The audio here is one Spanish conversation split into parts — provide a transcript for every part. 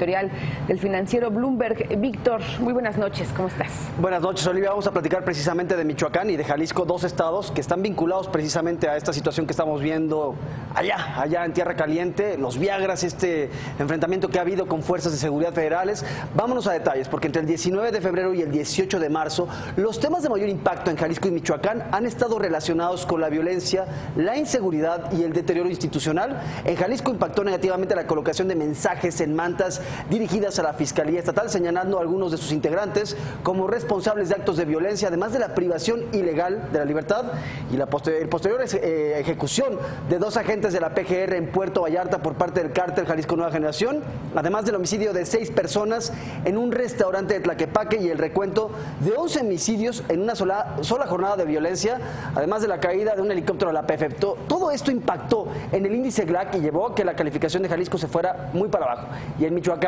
del financiero Bloomberg. Víctor, muy buenas noches, ¿cómo estás? Buenas noches, Olivia. Vamos a platicar precisamente de Michoacán y de Jalisco, dos estados que están vinculados precisamente a esta situación que estamos viendo allá, allá en Tierra Caliente, los Viagras, este enfrentamiento que ha habido con fuerzas de seguridad federales. Vámonos a detalles, porque entre el 19 de febrero y el 18 de marzo, los temas de mayor impacto en Jalisco y Michoacán han estado relacionados con la violencia, la inseguridad y el deterioro institucional. En Jalisco impactó negativamente la colocación de mensajes en mantas dirigidas a la Fiscalía Estatal, señalando a algunos de sus integrantes como responsables de actos de violencia, además de la privación ilegal de la libertad y la posterior, posterior eh, ejecución de dos agentes de la PGR en Puerto Vallarta por parte del cártel Jalisco Nueva Generación, además del homicidio de seis personas en un restaurante de Tlaquepaque y el recuento de 11 homicidios en una sola, jornada de violencia, además de la caída de un helicóptero a la PF. Todo esto impactó en el índice GLAC y llevó a que la calificación de Jalisco se fuera muy para abajo. Y en Michoacán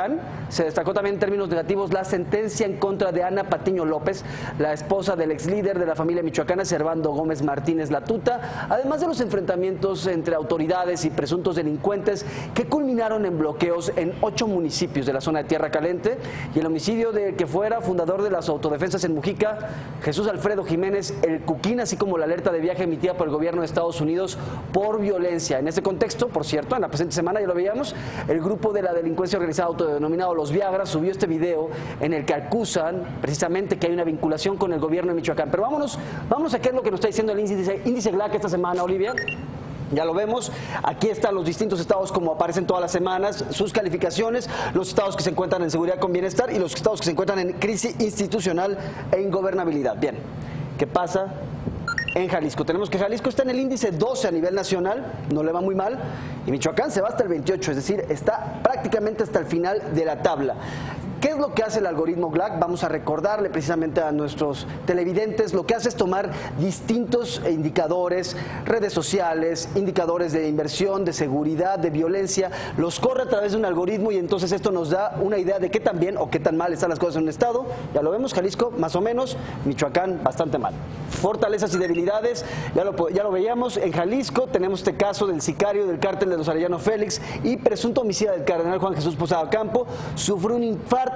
se destacó también en términos negativos la sentencia en contra de Ana Patiño López, la esposa del ex líder de la familia michoacana, Servando Gómez Martínez Latuta, además de los enfrentamientos entre autoridades y presuntos delincuentes que culminaron en bloqueos en ocho municipios de la zona de Tierra Caliente y el homicidio de que fuera fundador de las autodefensas en Mujica, Jesús Alfredo Jiménez El Cuquín, así como la alerta de viaje emitida por el gobierno de Estados Unidos por violencia. En este contexto, por cierto, en la presente semana ya lo veíamos, el grupo de la delincuencia organizada denominado Los Viagra subió este video en el que acusan precisamente que hay una vinculación con el gobierno de Michoacán. Pero vámonos, vámonos a qué es lo que nos está diciendo el índice, índice GLAC esta semana, Olivia. Ya lo vemos, aquí están los distintos estados como aparecen todas las semanas, sus calificaciones, los estados que se encuentran en seguridad con bienestar y los estados que se encuentran en crisis institucional e ingobernabilidad. Bien, ¿qué pasa? En Jalisco. Tenemos que Jalisco está en el índice 12 a nivel nacional, no le va muy mal, y Michoacán se va hasta el 28, es decir, está prácticamente hasta el final de la tabla. ¿Qué es lo que hace el algoritmo GLAC? Vamos a recordarle precisamente a nuestros televidentes. Lo que hace es tomar distintos indicadores, redes sociales, indicadores de inversión, de seguridad, de violencia, los corre a través de un algoritmo y entonces esto nos da una idea de qué tan bien o qué tan mal están las cosas en un estado. Ya lo vemos, Jalisco más o menos, Michoacán bastante mal. Fortalezas y debilidades, ya lo, ya lo veíamos, en Jalisco tenemos este caso del sicario del cártel de los Arellano Félix y presunto homicida del cardenal Juan Jesús Posada Campo, sufrió un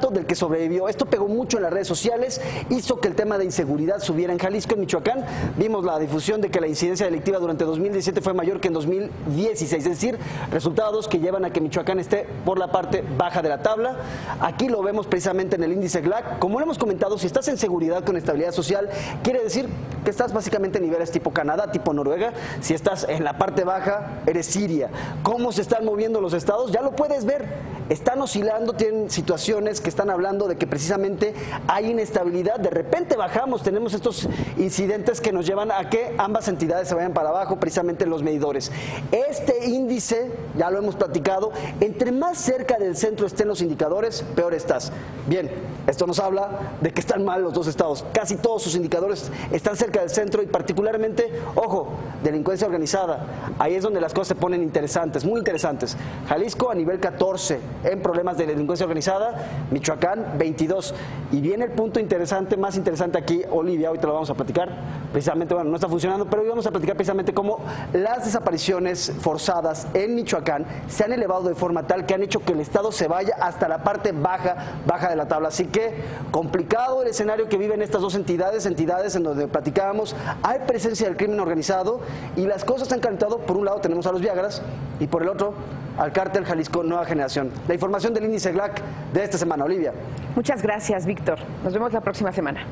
del que sobrevivió. Esto pegó mucho en las redes sociales, hizo que el tema de inseguridad subiera en Jalisco, en Michoacán. Vimos la difusión de que la incidencia delictiva durante 2017 fue mayor que en 2016, es decir, resultados que llevan a que Michoacán esté por la parte baja de la tabla. Aquí lo vemos precisamente en el índice GLAC. Como lo hemos comentado, si estás en seguridad con estabilidad social, quiere decir que estás básicamente en niveles tipo Canadá, tipo Noruega. Si estás en la parte baja, eres Siria. ¿Cómo se están moviendo los estados? Ya lo puedes ver. Están oscilando, tienen situaciones que están hablando de que precisamente hay inestabilidad. De repente bajamos, tenemos estos incidentes que nos llevan a que ambas entidades se vayan para abajo, precisamente los medidores. Este índice, ya lo hemos platicado, entre más cerca del centro estén los indicadores, peor estás. Bien, esto nos habla de que están mal los dos estados. Casi todos sus indicadores están cerca del centro y particularmente, ojo, delincuencia organizada. Ahí es donde las cosas se ponen interesantes, muy interesantes. Jalisco a nivel 14 en problemas de delincuencia organizada, Michoacán 22. Y viene el punto interesante, más interesante aquí, Olivia, hoy te lo vamos a platicar. Precisamente, bueno, no está funcionando, pero hoy vamos a platicar precisamente cómo las desapariciones forzadas en Michoacán se han elevado de forma tal que han hecho que el Estado se vaya hasta la parte baja, baja de la tabla. Así que complicado el escenario que viven estas dos entidades, entidades en donde platicábamos, hay presencia del crimen organizado y las cosas han calentado. Por un lado tenemos a los Viagras y por el otro al cártel Jalisco Nueva Generación. La información del índice GLAC de esta semana, Olivia. Muchas gracias, Víctor. Nos vemos la próxima semana.